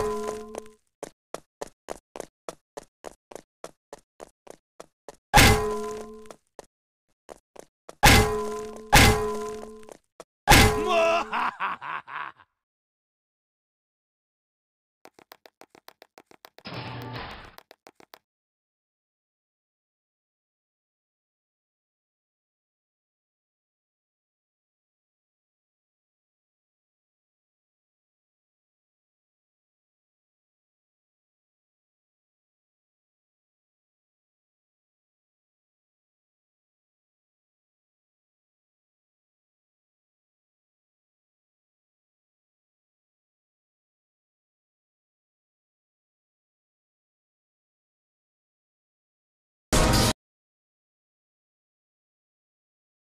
you